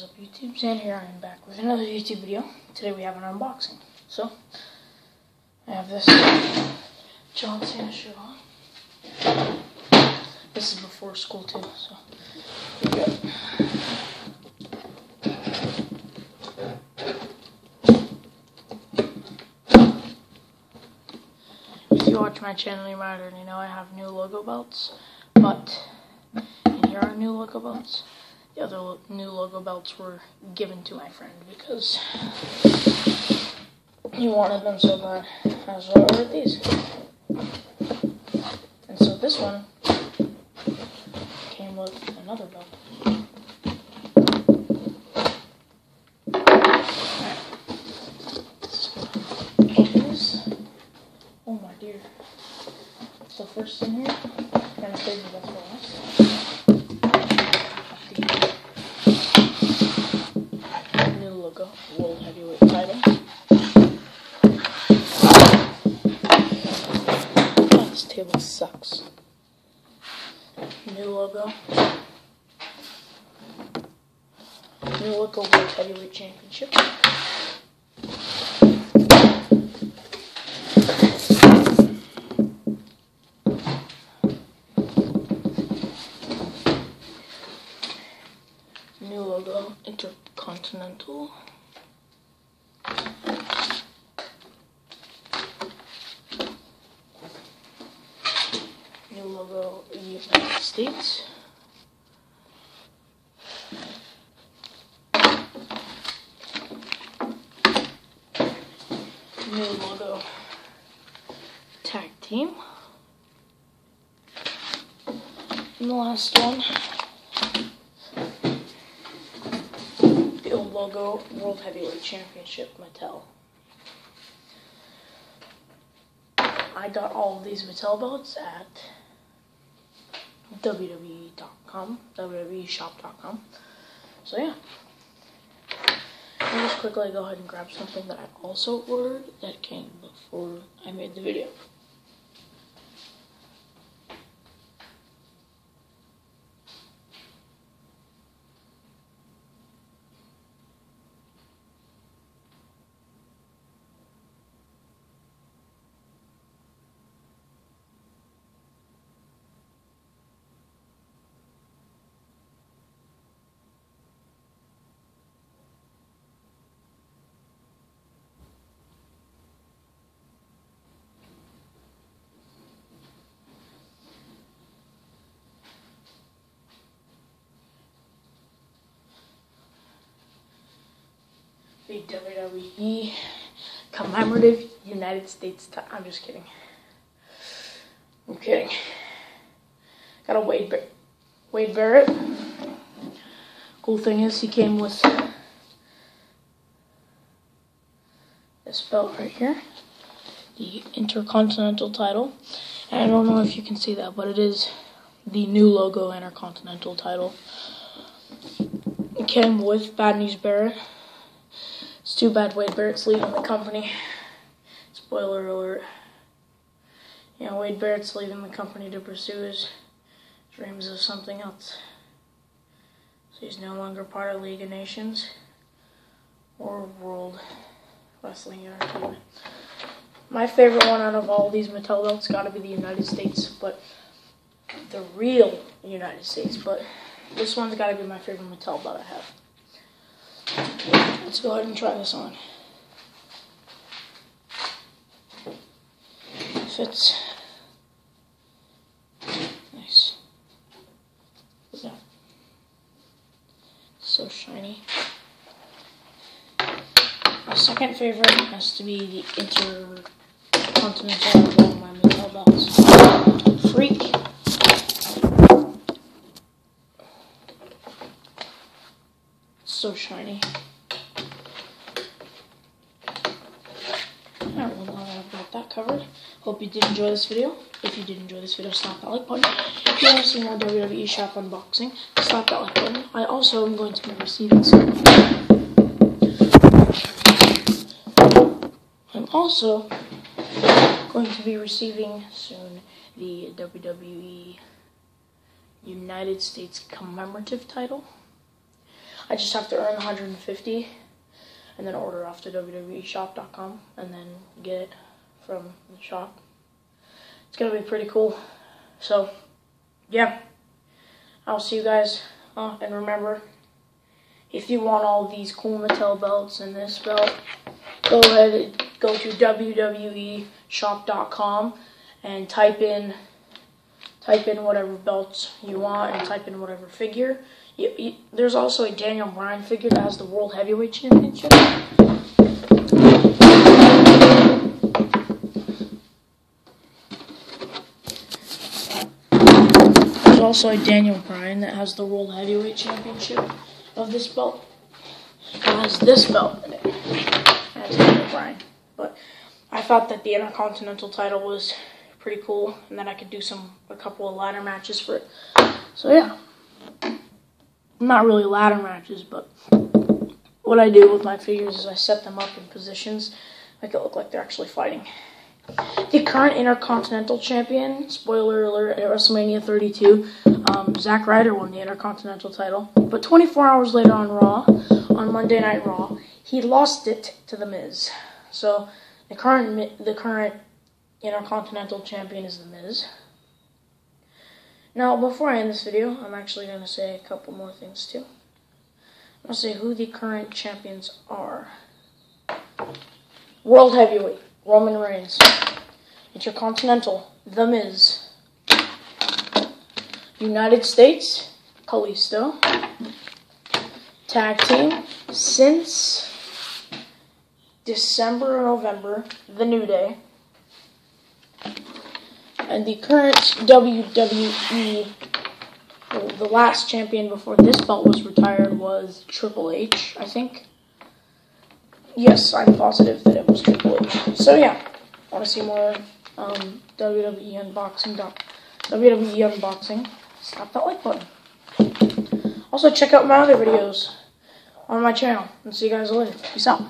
is up YouTube? And here I am back with another YouTube video. Today we have an unboxing. So, I have this John Cena shirt on. This is before school too, so. If you watch my channel, you might already know I have new logo belts, but and here are new logo belts. The other lo- new logo belts were given to my friend because he wanted them so bad. So I ordered these. And so this one came with another belt. Oh my dear. So first in here, I'm gonna Table sucks. New logo. New logo World Heavyweight Championship. New logo Intercontinental. New logo United States. New logo Tag Team. And the last one. The old logo World Heavyweight Championship Mattel. I got all of these Mattel belts at WWE.com, WWEshop.com. So yeah. I'll just quickly go ahead and grab something that I also ordered that came before I made the video. The WWE commemorative United States. I'm just kidding. I'm kidding. Got a Wade Bar- Wade Barrett. Cool thing is, he came with this belt right here, the Intercontinental title. And I don't know if you can see that, but it is the new logo Intercontinental title. It came with Bad News Barrett. Too bad Wade Barrett's leaving the company. Spoiler alert. Yeah, Wade Barrett's leaving the company to pursue his dreams of something else. So he's no longer part of League of Nations or World Wrestling Entertainment. My favorite one out of all these Mattel belts got to be the United States, but the real United States. But this one's got to be my favorite Mattel belt I have. Let's go ahead and try this on. Fits. Nice. So shiny. My second favorite has to be the Intercontinental Mattel belts. Freak. So shiny. Alright, well now that I've got covered, hope you did enjoy this video. If you did enjoy this video, slap that like button. If you want to see more WWE Shop unboxing, slap that like button. I also am going to be receiving some. I'm also going to be receiving soon the WWE United States commemorative title. I just have to earn 150 and then order off the WWEshop.com and then get it from the shop. It's gonna be pretty cool. So, yeah, I'll see you guys. Uh, and remember, if you want all these cool Mattel belts and this belt, go ahead and go to WWEshop.com and type in type in whatever belts you want and type in whatever figure. You, you, there's also a Daniel Bryan figure that has the World Heavyweight Championship. Also Daniel Bryan that has the World Heavyweight Championship of this belt. It has this belt in it. It Daniel Bryan. But I thought that the Intercontinental title was pretty cool, and that I could do some a couple of ladder matches for it. So yeah, not really ladder matches, but what I do with my figures is I set them up in positions make it look like they're actually fighting. The current Intercontinental Champion, spoiler alert, at WrestleMania 32, um, Zack Ryder won the Intercontinental title. But 24 hours later on Raw, on Monday Night Raw, he lost it to The Miz. So the current the current Intercontinental Champion is The Miz. Now, before I end this video, I'm actually going to say a couple more things too. I'm going to say who the current champions are. World Heavyweight, Roman Reigns. Intercontinental, The Miz. United States, Kalisto. Tag Team, since December or November, The New Day. And the current WWE, the last champion before this belt was retired was Triple H, I think. Yes, I'm positive that it was Triple H. So yeah, want to see more um, WWE unboxing? WWE unboxing. Slap that like button. Also check out my other videos on my channel. And see you guys later. Peace out.